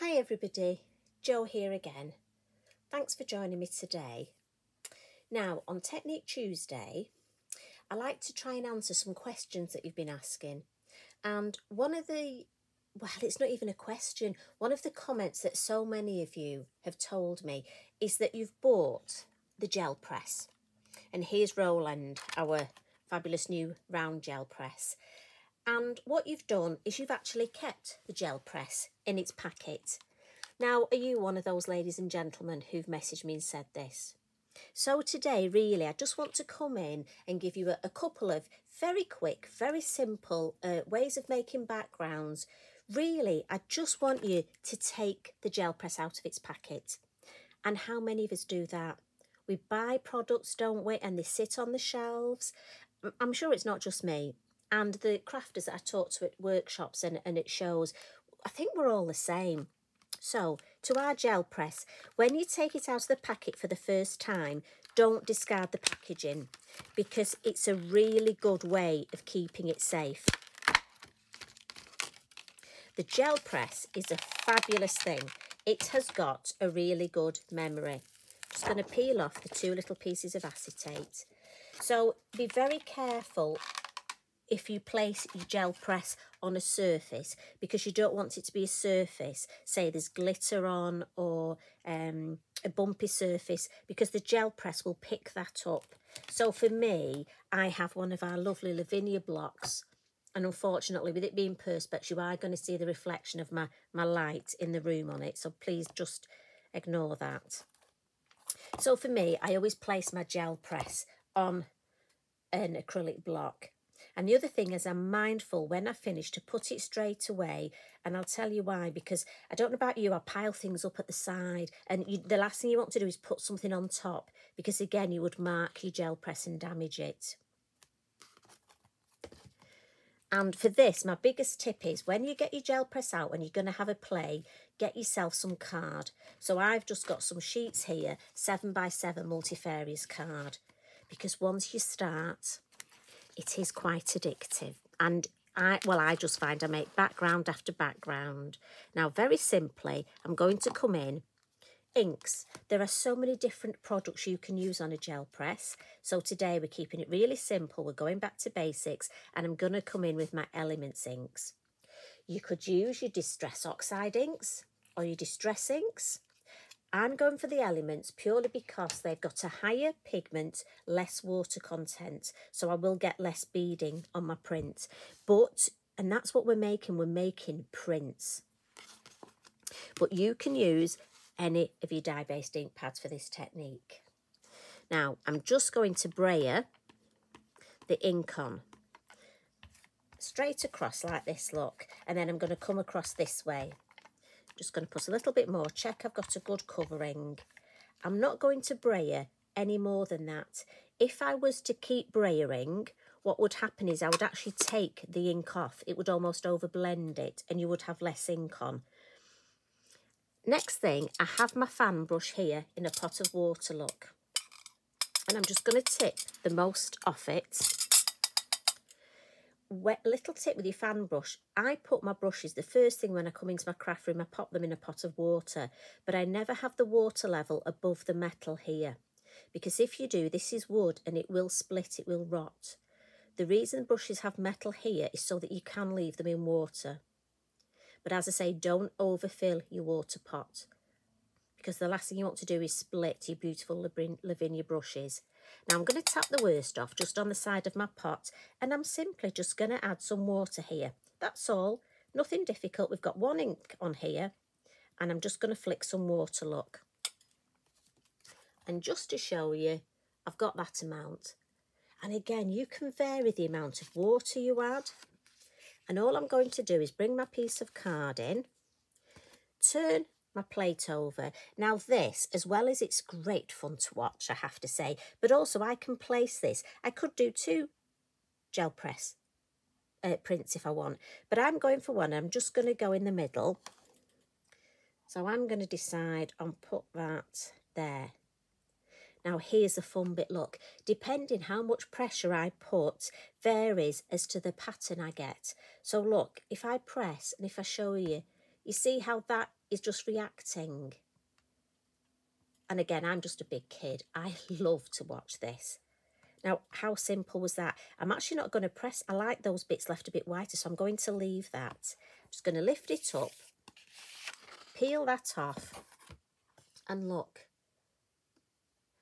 Hi everybody, Jo here again. Thanks for joining me today. Now, on Technique Tuesday, I like to try and answer some questions that you've been asking. And one of the, well, it's not even a question, one of the comments that so many of you have told me is that you've bought the gel press. And here's Roland, our fabulous new round gel press. And what you've done is you've actually kept the gel press in its packet. Now, are you one of those ladies and gentlemen who've messaged me and said this? So today, really, I just want to come in and give you a, a couple of very quick, very simple uh, ways of making backgrounds. Really, I just want you to take the gel press out of its packet. And how many of us do that? We buy products, don't we? And they sit on the shelves. I'm sure it's not just me and the crafters that I talk to at workshops and, and it shows, I think we're all the same. So, to our gel press, when you take it out of the packet for the first time, don't discard the packaging because it's a really good way of keeping it safe. The gel press is a fabulous thing. It has got a really good memory. Just going to peel off the two little pieces of acetate. So be very careful if you place your gel press on a surface because you don't want it to be a surface, say there's glitter on or um, a bumpy surface because the gel press will pick that up. So for me, I have one of our lovely Lavinia blocks and unfortunately with it being perspex you are going to see the reflection of my, my light in the room on it. So please just ignore that. So for me, I always place my gel press on an acrylic block and the other thing is I'm mindful when I finish to put it straight away. And I'll tell you why, because I don't know about you, I pile things up at the side. And you, the last thing you want to do is put something on top, because again, you would mark your gel press and damage it. And for this, my biggest tip is when you get your gel press out, when you're going to have a play, get yourself some card. So I've just got some sheets here, 7 by 7 multifarious card. Because once you start, it is quite addictive. And I, well, I just find I make background after background. Now, very simply, I'm going to come in. Inks. There are so many different products you can use on a gel press. So today we're keeping it really simple. We're going back to basics and I'm going to come in with my Elements inks. You could use your Distress Oxide inks or your Distress inks. I'm going for the elements purely because they've got a higher pigment, less water content. So I will get less beading on my print. But, and that's what we're making, we're making prints. But you can use any of your dye-based ink pads for this technique. Now, I'm just going to brayer the ink on straight across like this, look. And then I'm going to come across this way just going to put a little bit more, check I've got a good covering. I'm not going to brayer any more than that. If I was to keep brayering, what would happen is I would actually take the ink off. It would almost overblend it and you would have less ink on. Next thing, I have my fan brush here in a pot of water, look. And I'm just going to tip the most off it wet little tip with your fan brush i put my brushes the first thing when i come into my craft room i pop them in a pot of water but i never have the water level above the metal here because if you do this is wood and it will split it will rot. The reason brushes have metal here is so that you can leave them in water. But as i say don't overfill your water pot because the last thing you want to do is split your beautiful Lavinia brushes now I'm going to tap the worst off just on the side of my pot and I'm simply just going to add some water here. That's all. Nothing difficult. We've got one ink on here and I'm just going to flick some water, look. And just to show you, I've got that amount. And again, you can vary the amount of water you add. And all I'm going to do is bring my piece of card in, turn my plate over. Now this, as well as it's great fun to watch, I have to say, but also I can place this. I could do two gel press uh, prints if I want, but I'm going for one. I'm just going to go in the middle. So I'm going to decide on put that there. Now here's the fun bit, look, depending how much pressure I put varies as to the pattern I get. So look, if I press and if I show you, You see how that is just reacting? And again, I'm just a big kid. I love to watch this. Now, how simple was that? I'm actually not going to press. I like those bits left a bit whiter, so I'm going to leave that. I'm just going to lift it up, peel that off, and look.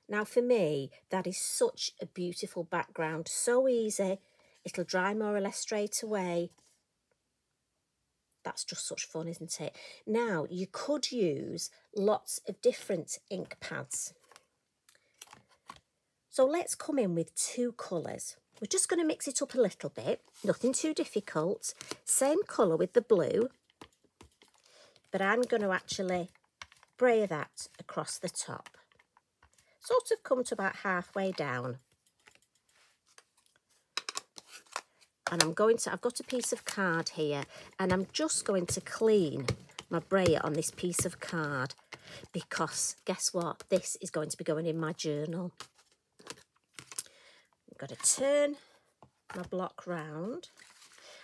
Now, for me, that is such a beautiful background. So easy. It'll dry more or less straight away. That's just such fun, isn't it? Now, you could use lots of different ink pads. So let's come in with two colours. We're just going to mix it up a little bit, nothing too difficult. Same colour with the blue, but I'm going to actually brayer that across the top. Sort of come to about halfway down. And I'm going to, I've got a piece of card here, and I'm just going to clean my brayer on this piece of card because guess what? This is going to be going in my journal I've got to turn my block round.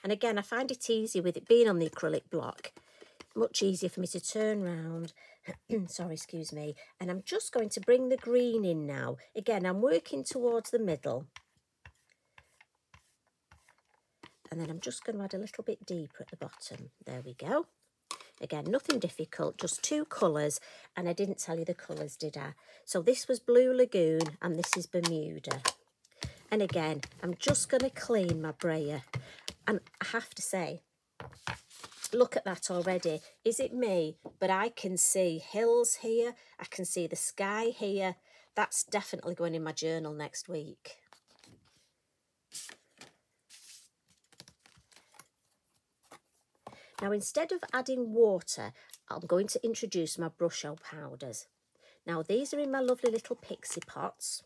And again, I find it easy with it being on the acrylic block, much easier for me to turn round. Sorry, excuse me. And I'm just going to bring the green in now. Again, I'm working towards the middle. And then I'm just going to add a little bit deeper at the bottom. There we go. Again, nothing difficult, just two colours. And I didn't tell you the colours, did I? So this was Blue Lagoon and this is Bermuda. And again, I'm just going to clean my brayer. And I have to say, look at that already. Is it me? But I can see hills here. I can see the sky here. That's definitely going in my journal next week. Now, instead of adding water, I'm going to introduce my Brusho powders. Now, these are in my lovely little pixie pots.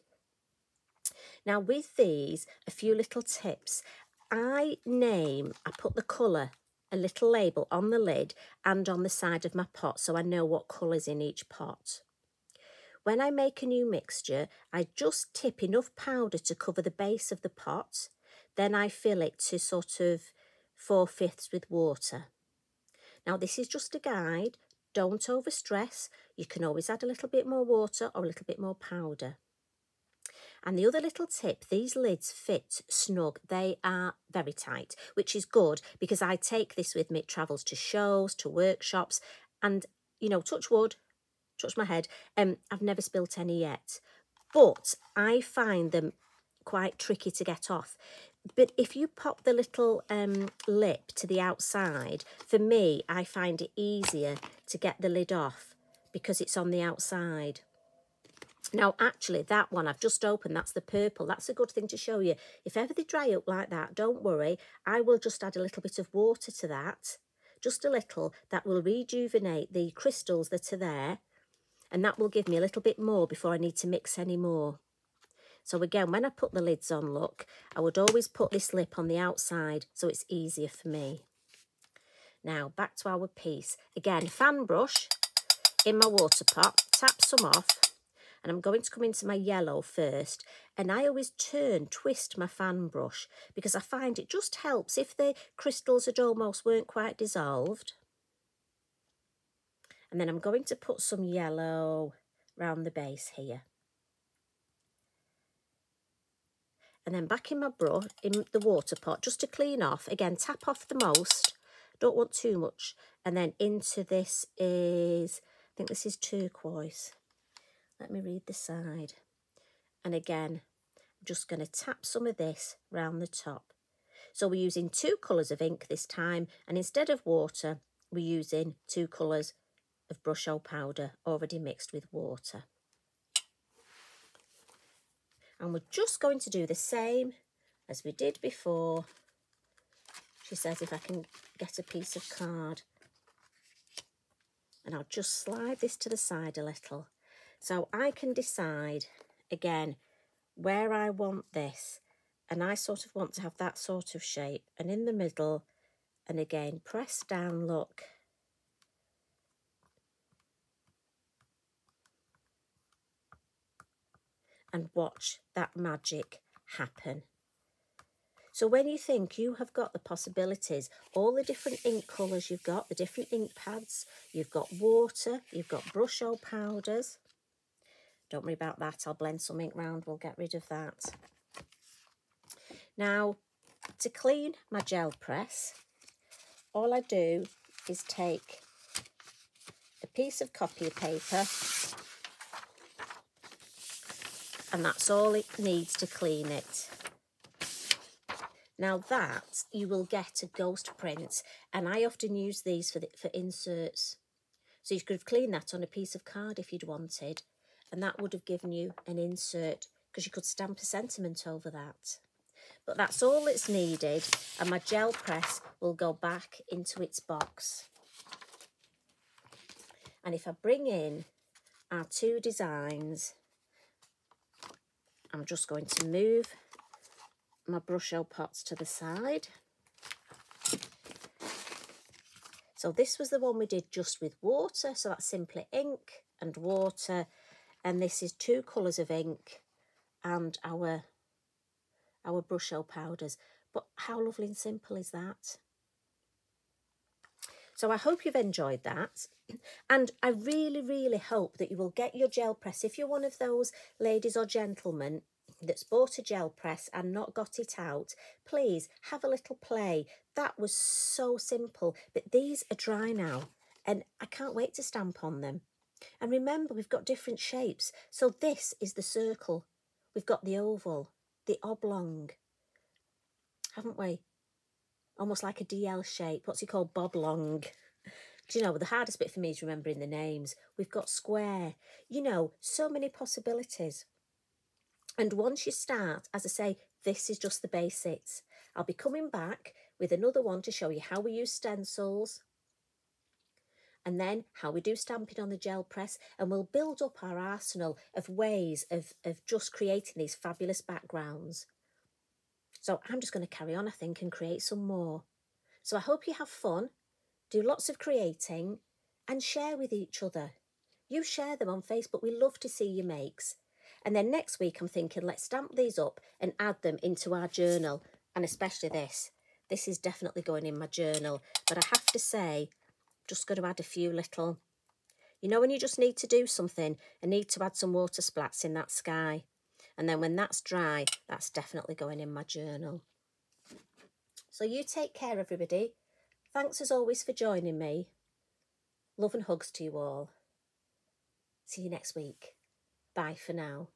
Now with these, a few little tips. I name, I put the colour, a little label on the lid and on the side of my pot so I know what colour's in each pot. When I make a new mixture, I just tip enough powder to cover the base of the pot. Then I fill it to sort of four-fifths with water. Now this is just a guide. Don't overstress. You can always add a little bit more water or a little bit more powder. And the other little tip, these lids fit snug. They are very tight, which is good because I take this with me. It travels to shows, to workshops, and, you know, touch wood, touch my head, um, I've never spilt any yet. But I find them quite tricky to get off. But if you pop the little um, lip to the outside, for me, I find it easier to get the lid off because it's on the outside. Now, actually, that one I've just opened, that's the purple. That's a good thing to show you. If ever they dry up like that, don't worry. I will just add a little bit of water to that, just a little. That will rejuvenate the crystals that are there, and that will give me a little bit more before I need to mix any more. So again, when I put the lids on, look, I would always put this lip on the outside so it's easier for me. Now, back to our piece. Again, fan brush in my water pot, tap some off, and I'm going to come into my yellow first and I always turn twist my fan brush because I find it just helps if the crystals had almost weren't quite dissolved and then I'm going to put some yellow round the base here and then back in my brush in the water pot just to clean off again tap off the most don't want too much and then into this is I think this is turquoise let me read the side. And again, I'm just going to tap some of this round the top. So we're using two colours of ink this time, and instead of water, we're using two colours of brush Brusho powder already mixed with water. And we're just going to do the same as we did before. She says if I can get a piece of card. And I'll just slide this to the side a little so I can decide, again, where I want this. And I sort of want to have that sort of shape. And in the middle, and again, press down, look. And watch that magic happen. So when you think you have got the possibilities, all the different ink colours you've got, the different ink pads, you've got water, you've got Brusho powders. Don't worry about that, I'll blend some ink round, we'll get rid of that. Now, to clean my gel press, all I do is take a piece of copy paper and that's all it needs to clean it. Now that you will get a ghost print and I often use these for, the, for inserts. So you could have cleaned that on a piece of card if you'd wanted and that would have given you an insert because you could stamp a sentiment over that. But that's all that's needed and my gel press will go back into its box. And if I bring in our two designs, I'm just going to move my brush pots to the side. So this was the one we did just with water, so that's simply ink and water. And this is two colours of ink and our, our brush powders. But how lovely and simple is that? So I hope you've enjoyed that. And I really, really hope that you will get your gel press. If you're one of those ladies or gentlemen that's bought a gel press and not got it out, please have a little play. That was so simple, but these are dry now and I can't wait to stamp on them. And remember, we've got different shapes. So this is the circle. We've got the oval, the oblong, haven't we? Almost like a DL shape. What's he called? Bob Long. Do you know, the hardest bit for me is remembering the names. We've got square. You know, so many possibilities. And once you start, as I say, this is just the basics. I'll be coming back with another one to show you how we use stencils and then how we do stamping on the gel press and we'll build up our arsenal of ways of, of just creating these fabulous backgrounds. So I'm just going to carry on, I think, and create some more. So I hope you have fun, do lots of creating, and share with each other. You share them on Facebook. We love to see your makes. And then next week, I'm thinking, let's stamp these up and add them into our journal, and especially this. This is definitely going in my journal. But I have to say, just going to add a few little... You know when you just need to do something and need to add some water splats in that sky? And then when that's dry, that's definitely going in my journal. So you take care, everybody. Thanks as always for joining me. Love and hugs to you all. See you next week. Bye for now.